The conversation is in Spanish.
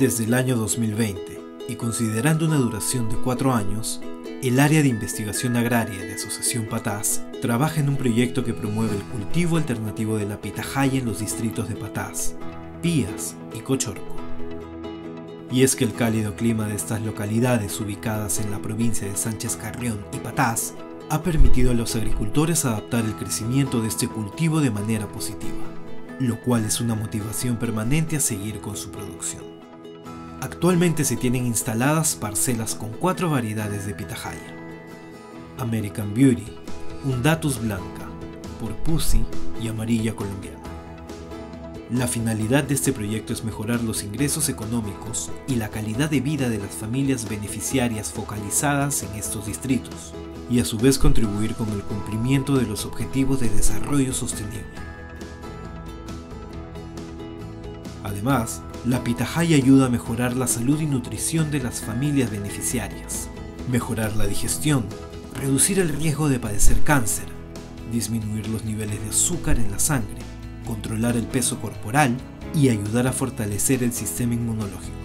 Desde el año 2020, y considerando una duración de cuatro años, el área de investigación agraria de Asociación Patás trabaja en un proyecto que promueve el cultivo alternativo de la pitahaya en los distritos de Patás, Pías y Cochorco. Y es que el cálido clima de estas localidades ubicadas en la provincia de Sánchez Carrión y Patás ha permitido a los agricultores adaptar el crecimiento de este cultivo de manera positiva, lo cual es una motivación permanente a seguir con su producción. Actualmente se tienen instaladas parcelas con cuatro variedades de pitahaya. American Beauty, Undatus blanca, Purpusi y Amarilla colombiana. La finalidad de este proyecto es mejorar los ingresos económicos y la calidad de vida de las familias beneficiarias focalizadas en estos distritos, y a su vez contribuir con el cumplimiento de los objetivos de desarrollo sostenible. Además, la pitahaya ayuda a mejorar la salud y nutrición de las familias beneficiarias, mejorar la digestión, reducir el riesgo de padecer cáncer, disminuir los niveles de azúcar en la sangre, controlar el peso corporal y ayudar a fortalecer el sistema inmunológico.